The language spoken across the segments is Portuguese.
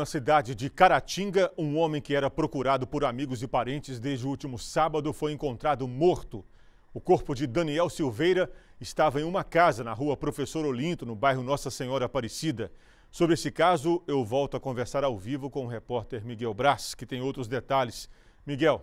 Na cidade de Caratinga, um homem que era procurado por amigos e parentes desde o último sábado foi encontrado morto. O corpo de Daniel Silveira estava em uma casa na rua Professor Olinto, no bairro Nossa Senhora Aparecida. Sobre esse caso, eu volto a conversar ao vivo com o repórter Miguel Brás, que tem outros detalhes. Miguel.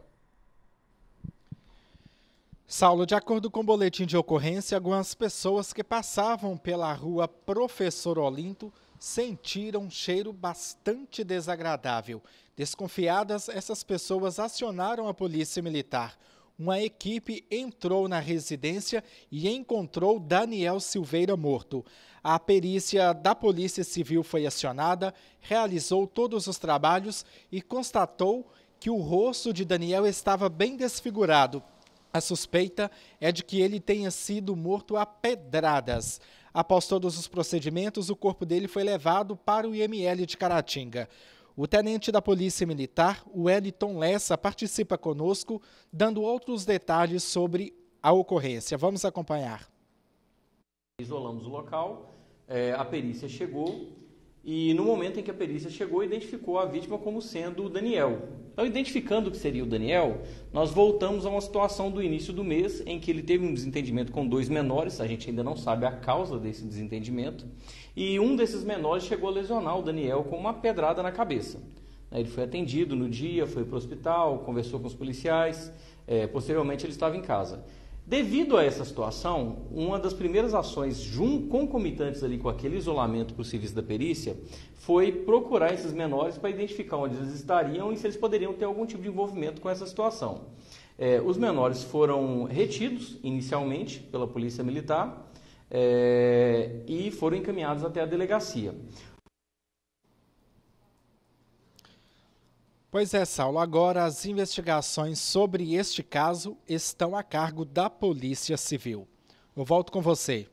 Saulo, de acordo com o boletim de ocorrência, algumas pessoas que passavam pela rua Professor Olinto sentiram um cheiro bastante desagradável. Desconfiadas, essas pessoas acionaram a polícia militar. Uma equipe entrou na residência e encontrou Daniel Silveira morto. A perícia da Polícia Civil foi acionada, realizou todos os trabalhos e constatou que o rosto de Daniel estava bem desfigurado a suspeita é de que ele tenha sido morto a pedradas. Após todos os procedimentos, o corpo dele foi levado para o IML de Caratinga. O tenente da Polícia Militar, Wellington Lessa, participa conosco, dando outros detalhes sobre a ocorrência. Vamos acompanhar. Isolamos o local, é, a perícia chegou e no momento em que a perícia chegou, identificou a vítima como sendo o Daniel. Então, identificando que seria o Daniel, nós voltamos a uma situação do início do mês em que ele teve um desentendimento com dois menores, a gente ainda não sabe a causa desse desentendimento, e um desses menores chegou a lesionar o Daniel com uma pedrada na cabeça. Ele foi atendido no dia, foi para o hospital, conversou com os policiais, é, posteriormente ele estava em casa. Devido a essa situação, uma das primeiras ações concomitantes ali com aquele isolamento para o serviço da perícia foi procurar esses menores para identificar onde eles estariam e se eles poderiam ter algum tipo de envolvimento com essa situação. É, os menores foram retidos inicialmente pela Polícia Militar é, e foram encaminhados até a delegacia. Pois é, Saulo. Agora as investigações sobre este caso estão a cargo da Polícia Civil. Eu volto com você.